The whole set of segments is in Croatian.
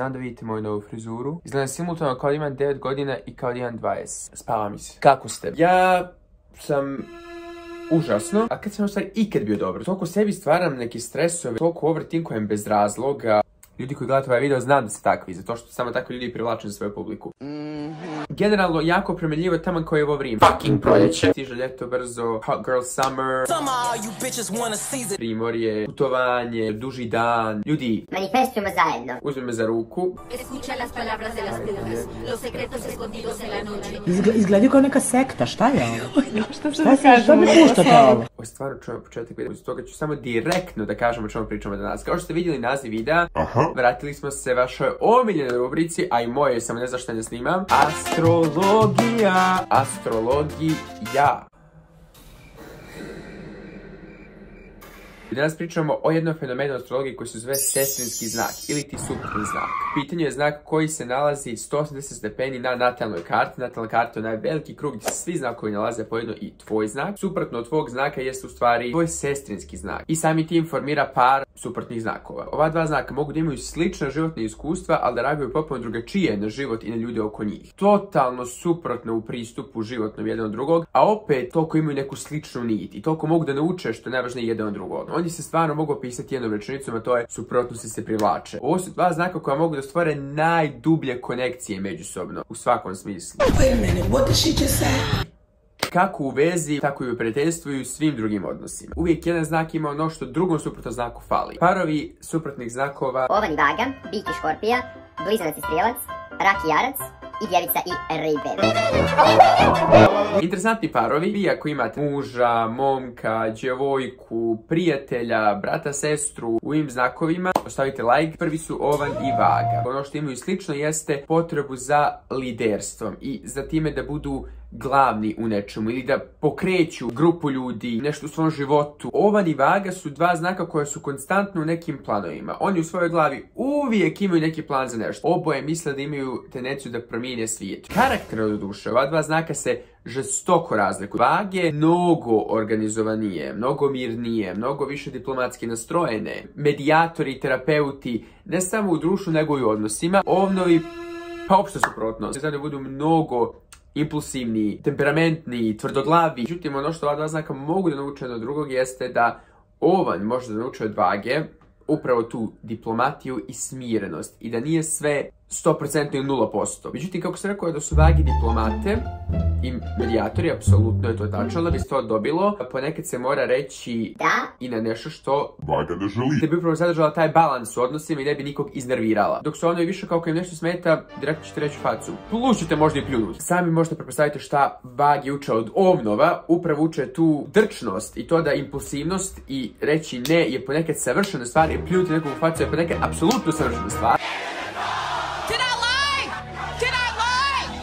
znam da vidite moju novu frizuru. Izgledam simultano kao da imam 9 godina i kao da imam 20. Spava mi se. Kako ste? Ja sam užasno, a kad sam stvari ikad bio dobro. Toliko sebi stvaram neki stresove, toliko overthinkujem bez razloga. Ljudi koji gledate ovaj video znam da se takvi, zato što samo tako ljudi privlače za svoju publiku. Generalno, jako promjenljivo tamo koje je ovo vrijeme. Fucking proljeće. Stiže ljeto brzo, hot girl summer, primorje, putovanje, duži dan. Ljudi, Manifestujemo zajedno. uzmi me za ruku. Escucha las palabras de las piedras, los secretos escondidos en la noche. Izgle- Izgledaju kao neka sekta, šta je ovo? Šta, se, šta mi puštate ovo? Ovo je stvarno čujem početak videa, iz toga ću samo direktno da kažem o čemu pričamo danas. Kao što ste vidjeli naziv videa, vratili smo se vašoj omiljenoj rubrici, a i moje, samo ne zašto ne snimam. Astrologija. Astrologija. Danas pričamo o jednom fenomenu astrologije koji se zove sestrinski znak ili ti suprotni znak. Pitanje je znak koji se nalazi 180 stepeni na natalnoj karti. Natalna karta je onaj veliki krug gdje se svi znakovi nalaze pojedno i tvoj znak. Suprotno od tvog znaka jest u stvari tvoj sestrinski znak. I sami tim formira par suprotnih znakova. Ova dva znaka mogu da imaju slična životna iskustva, ali da reaguju potpuno drugačije na život i na ljude oko njih. Totalno suprotno u pristupu životnom jedan od drugog, a opet toliko imaju neku sličnu nit i toliko mogu da nauče što je najvažnije jedan od drugog. Oni se stvarno mogu opisati jednom rečenicom, a to je suprotnosti se privlače. Ovo su dva znaka koja mogu da stvore najdublje konekcije međusobno, u svakom smislu. Kako u vezi, tako i u prijateljstvu i u svim drugim odnosima. Uvijek jedan znak ima ono što drugom suprotnom znaku fali. Parovi suprotnih znakova Ovan i vaga, bik i škorpija, blizanac i strijelac, rak i jarac i djevica i ribe. Interesantni parovi, vi ako imate muža, momka, djevojku, prijatelja, brata, sestru u ovim znakovima, ostavite like. Prvi su ovan i vaga. Ono što imaju slično jeste potrebu za liderstvom i za time da budu glavni u nečemu ili da pokreću grupu ljudi, nešto u svom životu. Ovan i vaga su dva znaka koja su konstantno u nekim planovima. Oni u svojoj glavi uvijek imaju neki plan za nešto. Oboje misle da imaju tendenciju da promijene svijet. Karakter od duše, ova dva znaka se žestoko razlikuju. Vage mnogo organizovanije, mnogo mirnije, mnogo više diplomatski nastrojene. Medijatori, terapeuti, ne samo u društvu nego i u odnosima. Ovnovi pa opšte suprotno. Sada budu mnogo impulsivni, temperamentni, tvrdoglavi. Međutim, ono što ova dva znaka mogu da nauče od drugog jeste da ovan može da nauče od vage upravo tu diplomatiju i smirenost i da nije sve 100% ili 0%. Međutim, kako sam rekao da su vagi diplomate i medijatori, apsolutno je to tačno, da bi se to dobilo, ponekad se mora reći Da, i na nešto što Vaga ne želi. da bi upravo zadržala taj balans u odnosima i ne bi nikog iznervirala. Dok su ono i više kao kad im nešto smeta, direktno ćete reći facu. Plus ćete možda i pljunuti. Sami možete prepostaviti šta vagi uče od ovnova, upravo uče tu drčnost i to da impulsivnost i reći ne je ponekad savršena stvar i pljunuti nekog u facu je ponekad apsolutno savršena stvar.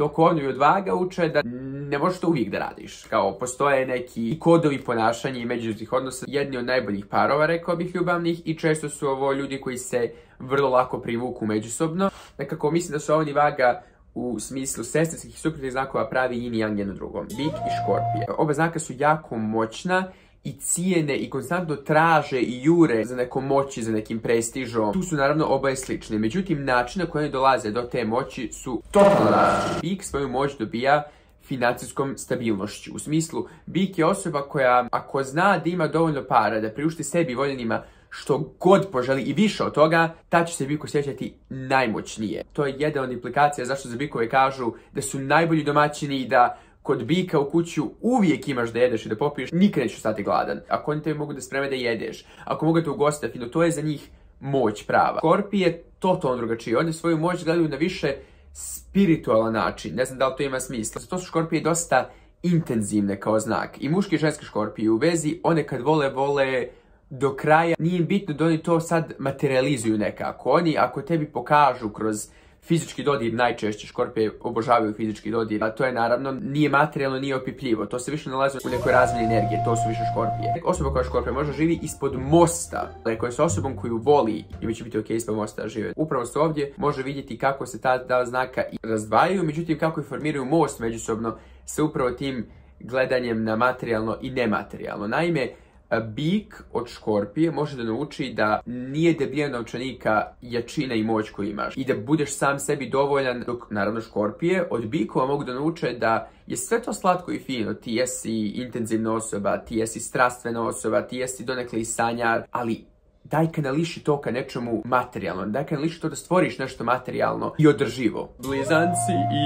Ovdje od vaga uče da ne možeš to uvijek da radiš. Kao postoje neki kodovi ponašanja i međuljudskih odnosa. Jedni od najboljih parova, rekao bih, ljubavnih i često su ovo ljudi koji se vrlo lako privuku međusobno. Nekako mislim da su ovdje vaga u smislu sestrinskih i znakova pravi yin i yang jedno drugom. Bik i škorpije. Oba znaka su jako moćna i cijene i konstantno traže i jure za nekom moći, za nekim prestižom. Tu su naravno oboje slični. Međutim, način na koji dolaze do te moći su totalno različiti. Bik svoju moć dobija financijskom stabilnošću. U smislu, Bik je osoba koja, ako zna da ima dovoljno para da priušti sebi voljenima što god poželi i više od toga, ta će se Bik osjećati najmoćnije. To je jedna od implikacija zašto za Bikove kažu da su najbolji domaćini i da kod bika u kuću uvijek imaš da jedeš i da popiješ, nikad nećeš stati gladan. Ako oni tebi mogu da spreme da jedeš, ako mogu te ugostite fino, to je za njih moć prava. Skorpije je totalno drugačije. Oni svoju moć gledaju na više spiritualan način. Ne znam da li to ima smisla. Zato su škorpije dosta intenzivne kao znak. I muški i ženski škorpije u vezi, one kad vole, vole do kraja. Nije im bitno da oni to sad materializuju nekako. Oni ako tebi pokažu kroz fizički dodir najčešće škorpije obožavaju fizički dodir, a to je naravno nije materijalno, nije opipljivo. To se više nalazi u nekoj razmjeni energije, to su više škorpije. Osoba koja škorpija možda živi ispod mosta, koja je sa osobom koju voli i će biti ok ispod mosta žive. Upravo se ovdje može vidjeti kako se ta dva znaka razdvajaju, međutim kako i formiraju most međusobno sa upravo tim gledanjem na materijalno i nematerijalno. Naime, Bik od škorpije može da nauči da nije debljina novčanika jačina i moć koju imaš i da budeš sam sebi dovoljan, dok naravno škorpije od bikova mogu da nauče da je sve to slatko i fino. Ti jesi intenzivna osoba, ti jesi strastvena osoba, ti jesi donekle i sanjar, ali daj kanališi to ka nečemu materijalno, daj kanališi to da stvoriš nešto materijalno i održivo. Blizanci i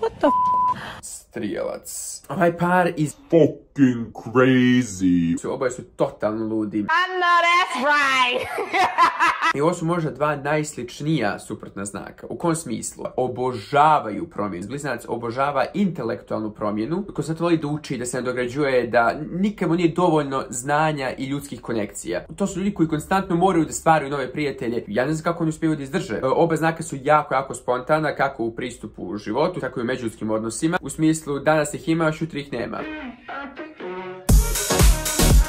What the strijelac. Ovaj par iz fucking crazy. su, oboje su totalno ludi. I ovo su možda dva najsličnija suprotna znaka. U kom smislu? Obožavaju promjenu. Blizanac obožava intelektualnu promjenu, ko sad voli da uči, da se nadograđuje, da nikamo nije dovoljno znanja i ljudskih konekcija. To su ljudi koji konstantno moraju da stvaraju nove prijatelje. Ja ne znam kako oni uspiju da izdrže. Oba znaka su jako, jako spontana, kako u pristupu u životu, tako i u međuljudskim odnosima. U smislu, danas ih ima, sutra ih nema.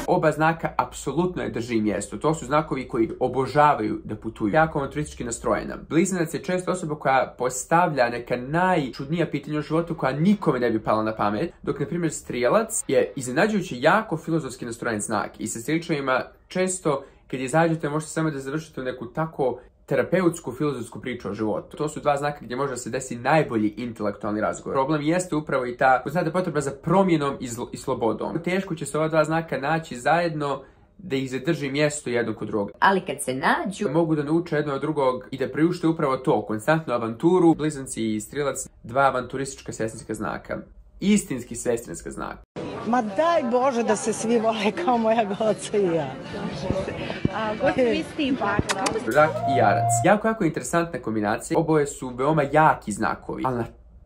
Oba znaka apsolutno je drži mjesto. To su znakovi koji obožavaju da putuju. Jako avanturistički nastrojena. Blizanac je često osoba koja postavlja neka najčudnija pitanja u životu koja nikome ne bi pala na pamet. Dok, na primjer, strijelac je iznenađujući jako filozofski nastrojen znak. I sa striječevima često kad izađete možete samo da završite u neku tako terapeutsku filozofsku priču o životu. To su dva znaka gdje može se desi najbolji intelektualni razgovor. Problem jeste upravo i ta, znate, potreba za promjenom i, slobodom. Teško će se ova dva znaka naći zajedno da ih zadrži mjesto jedno kod drugog. Ali kad se nađu, Mogu da nauče jedno od drugog i da priušte upravo to, konstantnu avanturu, blizanci i strilac, dva avanturistička sestrinska znaka. Istinski sestrinska znak. Ma daj Bože da se svi vole kao moja goca i ja. Rak i jarac. Jako, jako interesantna kombinacija. Oboje su veoma jaki znakovi, ali na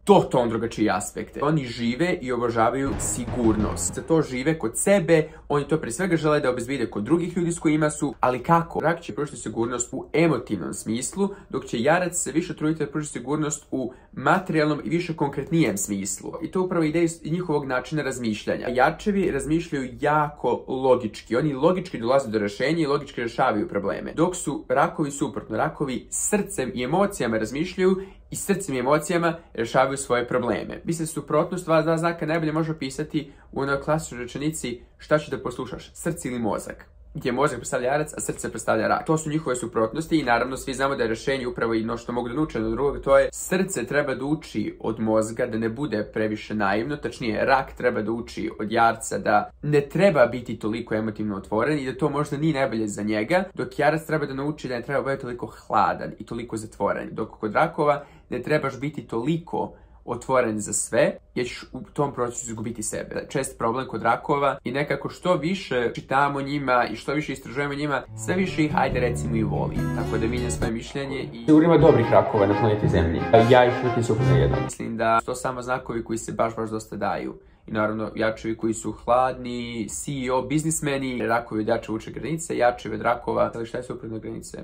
totalno drugačiji aspekte. Oni žive i obožavaju sigurnost. Za to žive kod sebe, oni to pre svega žele da obezbide kod drugih ljudi s kojima su, ali kako? Rak će pružiti sigurnost u emotivnom smislu, dok će jarac se više truditi da pruži sigurnost u materijalnom i više konkretnijem smislu. I to upravo ide iz njihovog načina razmišljanja. Jarčevi razmišljaju jako logički. Oni logički dolaze do rješenja i logički rješavaju probleme. Dok su rakovi suprotno, rakovi srcem i emocijama razmišljaju i srcem i emocijama rješavaju svoje probleme. Mislim, suprotnost dva, dva znaka najbolje može opisati u onoj klasičnoj rečenici šta će da poslušaš, srce ili mozak gdje mozak predstavlja jarac, a srce predstavlja rak. To su njihove suprotnosti i naravno svi znamo da je rješenje upravo i no što mogu da nauče od drugog, to je srce treba da uči od mozga da ne bude previše naivno, tačnije rak treba da uči od jarca da ne treba biti toliko emotivno otvoren i da to možda nije najbolje za njega, dok jarac treba da nauči da ne treba biti toliko hladan i toliko zatvoren. Dok kod rakova ne trebaš biti toliko otvoren za sve, jer ćeš u tom procesu izgubiti sebe. Čest problem kod rakova i nekako što više čitamo njima i što više istražujemo njima, sve više ih, ajde recimo i voli. Tako da mijenjam svoje mišljenje i... Sigurno ima dobrih rakova na planeti Zemlji. Ja ih uvijek nisu jedan. Mislim da su to samo znakovi koji se baš baš dosta daju. I naravno, jačevi koji su hladni, CEO, biznismeni, rakovi od jače uče granice, jačevi od rakova, ali šta je suprotno granice?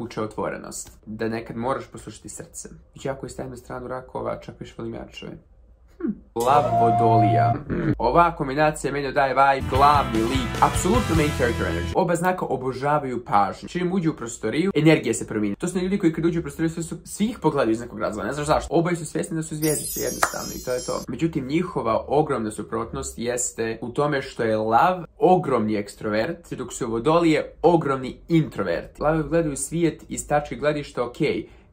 Uče otvorenost. Da nekad moraš poslušati srce. Ja koji stajem na stranu rakova, čak više volim jačeve. Lav Vodolija. Mm. Ova kombinacija meni daje vibe glavni lik, apsolutno main character energy. Oba znaka obožavaju pažnju. Čim uđu u prostoriju, energija se promijeni. To su ljudi koji kad uđu u prostoriju sve su, svi ih pogledaju iz nekog razloga, ne znaš zašto. Oboje su svjesni da su zvijezdice jednostavno i to je to. Međutim, njihova ogromna suprotnost jeste u tome što je Lav ogromni ekstrovert, dok su Vodolije ogromni introvert. Lav gledaju svijet iz tačke gledišta, ok,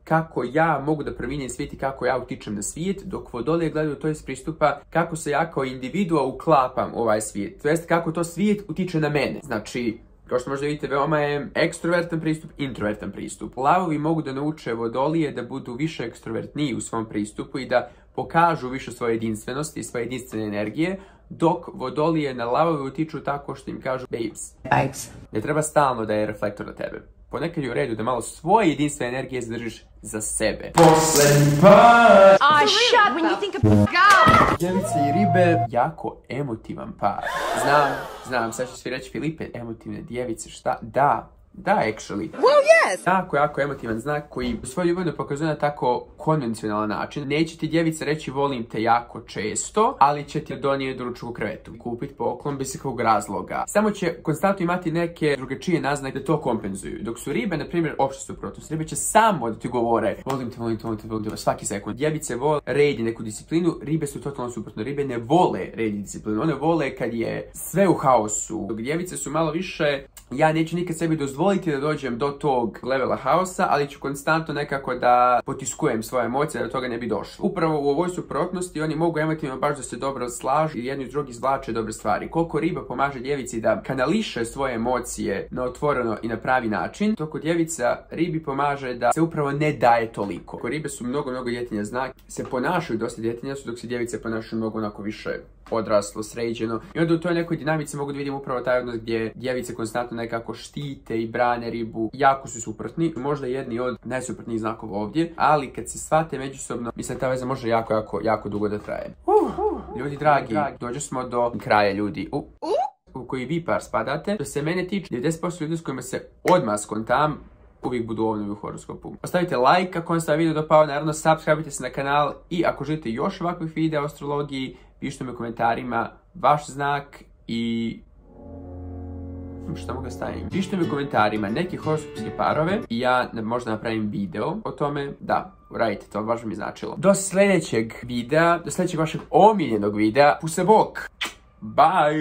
kako ja mogu da promijenim svijet i kako ja utičem na svijet, dok vodolije gledaju to iz pristupa kako se ja kao individua uklapam u ovaj svijet. To jest kako to svijet utiče na mene. Znači, kao što možda vidite, veoma je ekstrovertan pristup, introvertan pristup. Lavovi mogu da nauče vodolije da budu više ekstrovertniji u svom pristupu i da pokažu više svoje jedinstvenosti i svoje jedinstvene energije, dok vodolije na lavove utiču tako što im kažu babes. babes. Ne treba stalno da je reflektor na tebe. Ponekad je u redu da malo svoje jedinstvene energije zadržiš za sebe. Poslednji par! Ah, shut when you think of God. Djevice i ribe, jako emotivan par. Znam, znam, sad će svi reći Filipe, emotivne djevice, šta? Da, Da, actually. Well, yes. Jako, jako emotivan znak koji svoju ljubav ne pokazuje na tako konvencionalan način. Neće ti djevica reći volim te jako često, ali će ti donijeti ručku krevetu. Kupit poklon bez ikakvog razloga. Samo će konstantno imati neke drugačije naznake da to kompenzuju. Dok su ribe, na primjer, opšte suprotnost. Ribe će samo da ti govore volim te, volim te, volim te, volim te, svaki sekund. Djevice vole red i neku disciplinu, ribe su totalno suprotno. Ribe ne vole red i disciplinu. One vole kad je sve u haosu. Dok djevice su malo više, ja neću nikad sebi dozvoliti da dođem do tog levela haosa, ali ću konstantno nekako da potiskujem svoje emocije da toga ne bi došlo. Upravo u ovoj suprotnosti oni mogu emotivno baš da se dobro slažu i jedni i drugi izvlače dobre stvari. Koliko riba pomaže djevici da kanališe svoje emocije na otvoreno i na pravi način, to kod djevica ribi pomaže da se upravo ne daje toliko. Ko ribe su mnogo, mnogo djetinja znak, se ponašaju dosta djetinja su, dok se djevice ponašaju mnogo onako više odraslo, sređeno. I onda u toj nekoj dinamici mogu da vidim upravo taj odnos gdje djevice konstantno nekako štite i brane ribu. Jako su suprotni, možda jedni od najsuprotnijih znakova ovdje, ali kad se shvate međusobno, mislim ta veza može jako, jako, jako dugo da traje. Ljudi dragi, dođe smo do kraja ljudi. U koji vi par spadate. Što se mene tiče, 90% ljudi s kojima se odmah skontam, uvijek budu ovdje u horoskopu. Ostavite like ako vam se video dopao, naravno subscribe se na kanal i ako želite još ovakvih videa o astrologiji, pišite mi u komentarima vaš znak i šta mogu staviti? Pišite mi u komentarima neke horoskopske parove i ja možda napravim video o tome. Da, uradite to, baš mi značilo. Do sljedećeg videa, do sljedećeg vašeg omiljenog videa. Puse bok! Bye!